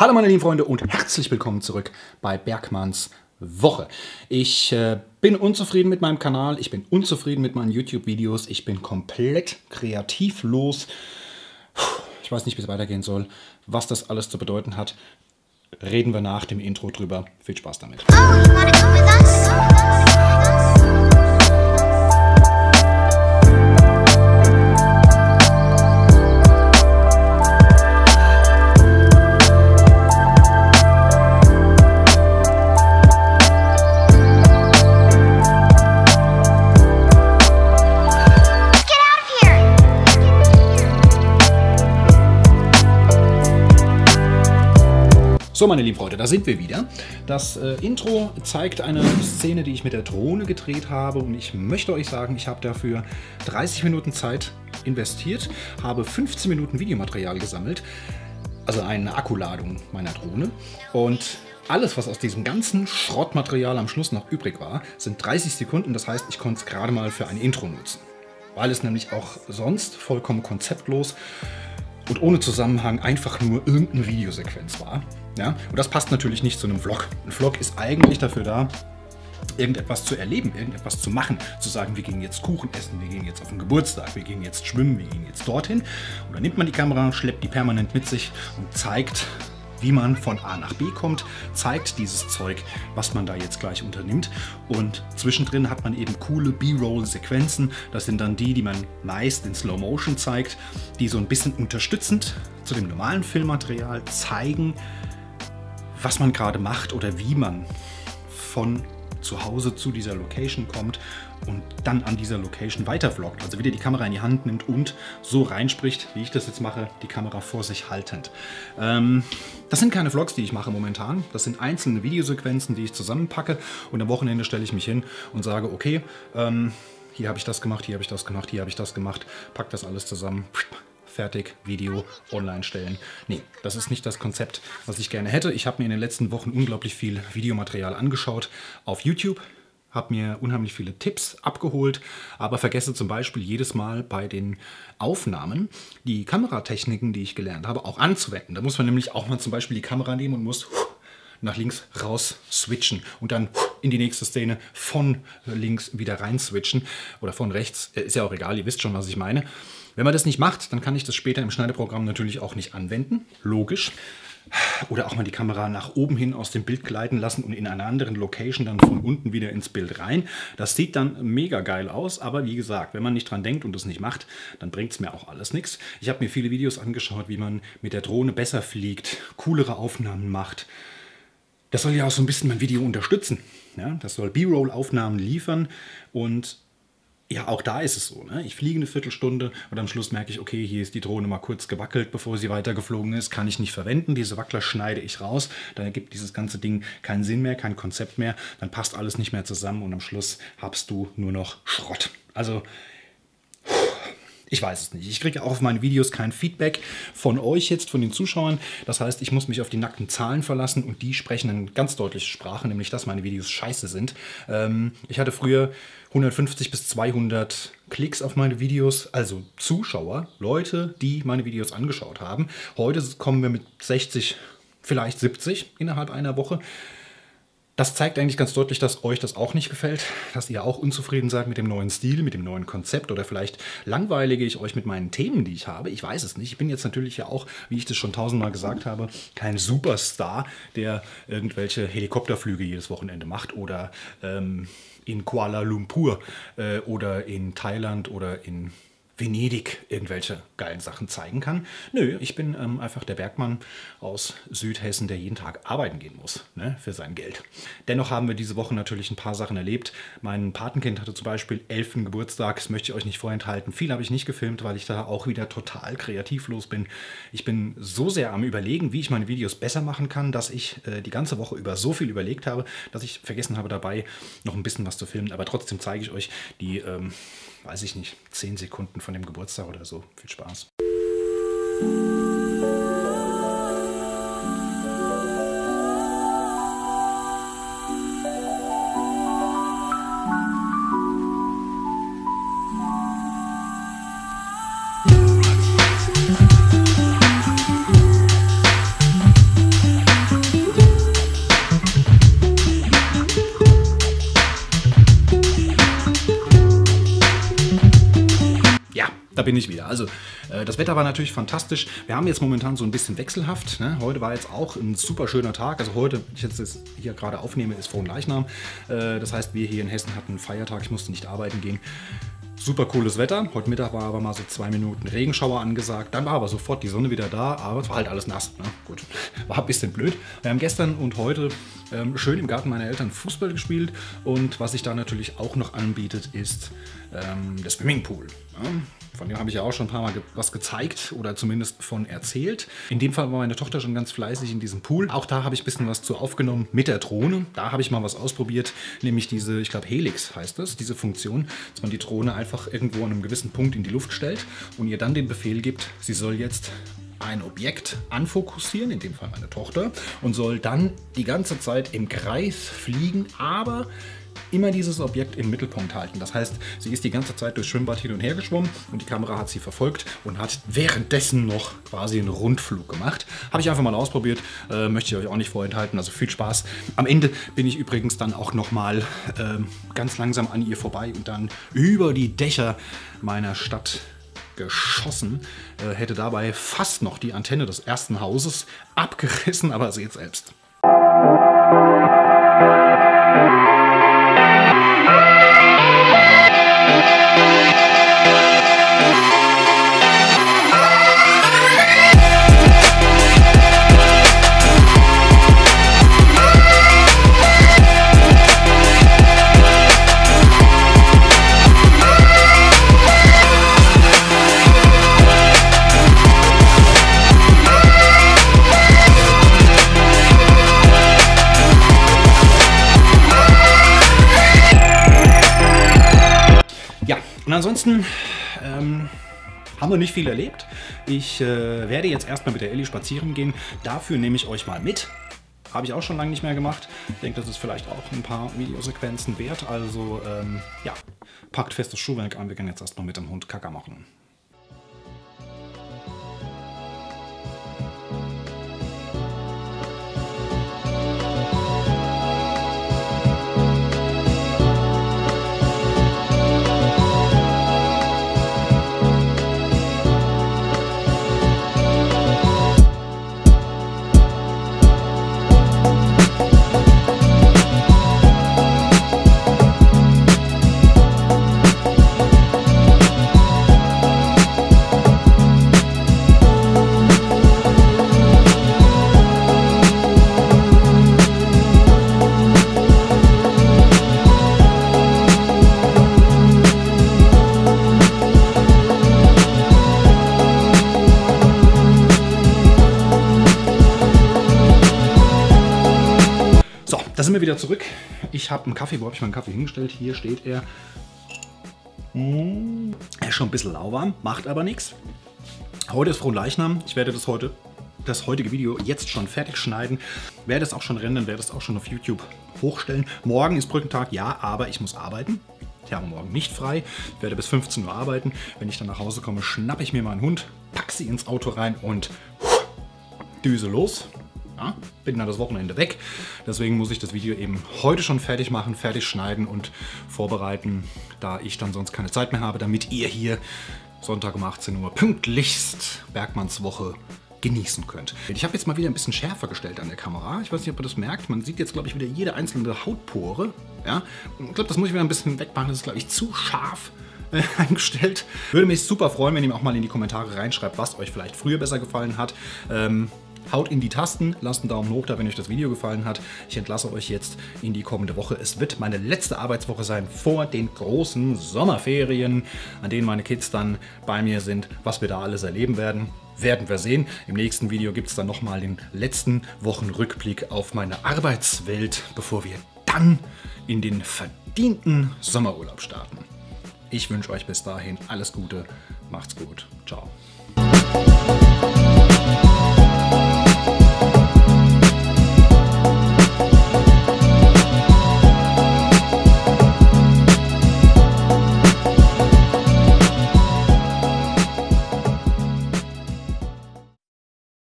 Hallo meine lieben Freunde und herzlich willkommen zurück bei Bergmanns Woche. Ich äh, bin unzufrieden mit meinem Kanal, ich bin unzufrieden mit meinen YouTube-Videos, ich bin komplett kreativlos. Ich weiß nicht, wie es weitergehen soll, was das alles zu bedeuten hat. Reden wir nach dem Intro drüber. Viel Spaß damit. Oh, So, meine lieben Freunde, da sind wir wieder. Das äh, Intro zeigt eine Szene, die ich mit der Drohne gedreht habe. Und ich möchte euch sagen, ich habe dafür 30 Minuten Zeit investiert, habe 15 Minuten Videomaterial gesammelt, also eine Akkuladung meiner Drohne. Und alles, was aus diesem ganzen Schrottmaterial am Schluss noch übrig war, sind 30 Sekunden. Das heißt, ich konnte es gerade mal für ein Intro nutzen. Weil es nämlich auch sonst vollkommen konzeptlos und ohne Zusammenhang einfach nur irgendeine Videosequenz war. Ja? Und das passt natürlich nicht zu einem Vlog. Ein Vlog ist eigentlich dafür da, irgendetwas zu erleben, irgendetwas zu machen, zu sagen, wir gehen jetzt Kuchen essen, wir gehen jetzt auf den Geburtstag, wir gehen jetzt schwimmen, wir gehen jetzt dorthin. Und dann nimmt man die Kamera, schleppt die permanent mit sich und zeigt, wie man von A nach B kommt, zeigt dieses Zeug, was man da jetzt gleich unternimmt. Und zwischendrin hat man eben coole B-Roll-Sequenzen. Das sind dann die, die man meist in Slow Motion zeigt, die so ein bisschen unterstützend zu dem normalen Filmmaterial zeigen, was man gerade macht oder wie man von zu Hause zu dieser Location kommt und dann an dieser Location weiter vloggt. Also wieder die Kamera in die Hand nimmt und so reinspricht, wie ich das jetzt mache, die Kamera vor sich haltend. Ähm, das sind keine Vlogs, die ich mache momentan. Das sind einzelne Videosequenzen, die ich zusammenpacke und am Wochenende stelle ich mich hin und sage, okay, ähm, hier habe ich das gemacht, hier habe ich das gemacht, hier habe ich das gemacht, pack das alles zusammen, fertig, Video online stellen. Nee, das ist nicht das Konzept, was ich gerne hätte. Ich habe mir in den letzten Wochen unglaublich viel Videomaterial angeschaut auf YouTube, habe mir unheimlich viele Tipps abgeholt, aber vergesse zum Beispiel jedes Mal bei den Aufnahmen die Kameratechniken, die ich gelernt habe, auch anzuwenden. Da muss man nämlich auch mal zum Beispiel die Kamera nehmen und muss nach links raus switchen und dann in die nächste Szene von links wieder rein switchen oder von rechts. Äh, Ist ja auch egal, ihr wisst schon, was ich meine. Wenn man das nicht macht, dann kann ich das später im Schneideprogramm natürlich auch nicht anwenden. Logisch. Oder auch mal die Kamera nach oben hin aus dem Bild gleiten lassen und in einer anderen Location dann von unten wieder ins Bild rein. Das sieht dann mega geil aus, aber wie gesagt, wenn man nicht dran denkt und es nicht macht, dann bringt es mir auch alles nichts. Ich habe mir viele Videos angeschaut, wie man mit der Drohne besser fliegt, coolere Aufnahmen macht. Das soll ja auch so ein bisschen mein Video unterstützen. Ja, das soll B-Roll-Aufnahmen liefern und ja, auch da ist es so. Ne? Ich fliege eine Viertelstunde und am Schluss merke ich, okay, hier ist die Drohne mal kurz gewackelt, bevor sie weitergeflogen ist. Kann ich nicht verwenden. Diese Wackler schneide ich raus. Dann ergibt dieses ganze Ding keinen Sinn mehr, kein Konzept mehr. Dann passt alles nicht mehr zusammen und am Schluss habst du nur noch Schrott. Also ich weiß es nicht. Ich kriege auch auf meine Videos kein Feedback von euch jetzt, von den Zuschauern. Das heißt, ich muss mich auf die nackten Zahlen verlassen und die sprechen eine ganz deutliche Sprache, nämlich dass meine Videos scheiße sind. Ähm, ich hatte früher 150 bis 200 Klicks auf meine Videos, also Zuschauer, Leute, die meine Videos angeschaut haben. Heute kommen wir mit 60, vielleicht 70 innerhalb einer Woche. Das zeigt eigentlich ganz deutlich, dass euch das auch nicht gefällt, dass ihr auch unzufrieden seid mit dem neuen Stil, mit dem neuen Konzept oder vielleicht langweilige ich euch mit meinen Themen, die ich habe. Ich weiß es nicht. Ich bin jetzt natürlich ja auch, wie ich das schon tausendmal gesagt habe, kein Superstar, der irgendwelche Helikopterflüge jedes Wochenende macht oder ähm, in Kuala Lumpur äh, oder in Thailand oder in Venedig irgendwelche geilen Sachen zeigen kann. Nö, ich bin ähm, einfach der Bergmann aus Südhessen, der jeden Tag arbeiten gehen muss ne, für sein Geld. Dennoch haben wir diese Woche natürlich ein paar Sachen erlebt. Mein Patenkind hatte zum Beispiel 11. Geburtstag, das möchte ich euch nicht vorenthalten. Viel habe ich nicht gefilmt, weil ich da auch wieder total kreativlos bin. Ich bin so sehr am Überlegen, wie ich meine Videos besser machen kann, dass ich äh, die ganze Woche über so viel überlegt habe, dass ich vergessen habe dabei noch ein bisschen was zu filmen. Aber trotzdem zeige ich euch die... Ähm, weiß ich nicht, 10 Sekunden von dem Geburtstag oder so. Viel Spaß. Bin ich wieder. Also, äh, das Wetter war natürlich fantastisch. Wir haben jetzt momentan so ein bisschen wechselhaft. Ne? Heute war jetzt auch ein super schöner Tag. Also heute, ich jetzt das hier gerade aufnehme, ist vor Leichnam. Äh, das heißt, wir hier in Hessen hatten einen Feiertag. Ich musste nicht arbeiten gehen. Super cooles Wetter. Heute Mittag war aber mal so zwei Minuten Regenschauer angesagt. Dann war aber sofort die Sonne wieder da, aber es war halt alles nass. Ne? Gut, war ein bisschen blöd. Wir haben gestern und heute ähm, schön im Garten meiner Eltern Fußball gespielt. Und was sich da natürlich auch noch anbietet, ist ähm, der Swimmingpool. Von dem habe ich ja auch schon ein paar Mal ge was gezeigt oder zumindest von erzählt. In dem Fall war meine Tochter schon ganz fleißig in diesem Pool. Auch da habe ich ein bisschen was zu aufgenommen mit der Drohne. Da habe ich mal was ausprobiert, nämlich diese, ich glaube Helix heißt das, diese Funktion, dass man die Drohne einfach irgendwo an einem gewissen Punkt in die Luft stellt und ihr dann den Befehl gibt, sie soll jetzt ein Objekt anfokussieren, in dem Fall meine Tochter, und soll dann die ganze Zeit im Kreis fliegen, aber immer dieses Objekt im Mittelpunkt halten. Das heißt, sie ist die ganze Zeit durchs Schwimmbad hin und her geschwommen und die Kamera hat sie verfolgt und hat währenddessen noch quasi einen Rundflug gemacht. Habe ich einfach mal ausprobiert, äh, möchte ich euch auch nicht vorenthalten. Also viel Spaß. Am Ende bin ich übrigens dann auch noch mal äh, ganz langsam an ihr vorbei und dann über die Dächer meiner Stadt geschossen, äh, hätte dabei fast noch die Antenne des ersten Hauses abgerissen, aber seht selbst. Ansonsten ähm, haben wir nicht viel erlebt. Ich äh, werde jetzt erstmal mit der Ellie spazieren gehen. Dafür nehme ich euch mal mit. Habe ich auch schon lange nicht mehr gemacht. Ich denke, das ist vielleicht auch ein paar Videosequenzen wert. Also ähm, ja, packt festes Schuhwerk an. Wir gehen jetzt erstmal mit dem Hund Kacker machen. Sind wir wieder zurück. Ich habe einen Kaffee. Wo habe ich meinen Kaffee hingestellt? Hier steht er. Er ist schon ein bisschen lauwarm, macht aber nichts. Heute ist Frohleichnam. Ich werde das heute das heutige Video jetzt schon fertig schneiden. Werde es auch schon rendern, werde es auch schon auf YouTube hochstellen. Morgen ist Brückentag, ja, aber ich muss arbeiten. Ich habe morgen nicht frei, Ich werde bis 15 Uhr arbeiten. Wenn ich dann nach Hause komme, schnappe ich mir meinen Hund, packe sie ins Auto rein und düse los. Ja, bin dann das Wochenende weg. Deswegen muss ich das Video eben heute schon fertig machen, fertig schneiden und vorbereiten, da ich dann sonst keine Zeit mehr habe, damit ihr hier Sonntag um 18 Uhr pünktlichst Bergmanns Woche genießen könnt. Ich habe jetzt mal wieder ein bisschen schärfer gestellt an der Kamera. Ich weiß nicht, ob ihr das merkt. Man sieht jetzt, glaube ich, wieder jede einzelne Hautpore. Ja? Ich glaube, das muss ich wieder ein bisschen wegmachen. Das ist, glaube ich, zu scharf äh, eingestellt. Würde mich super freuen, wenn ihr mir auch mal in die Kommentare reinschreibt, was euch vielleicht früher besser gefallen hat. Ähm, Haut in die Tasten, lasst einen Daumen hoch da, wenn euch das Video gefallen hat. Ich entlasse euch jetzt in die kommende Woche. Es wird meine letzte Arbeitswoche sein vor den großen Sommerferien, an denen meine Kids dann bei mir sind. Was wir da alles erleben werden, werden wir sehen. Im nächsten Video gibt es dann nochmal den letzten Wochenrückblick auf meine Arbeitswelt, bevor wir dann in den verdienten Sommerurlaub starten. Ich wünsche euch bis dahin alles Gute, macht's gut, ciao.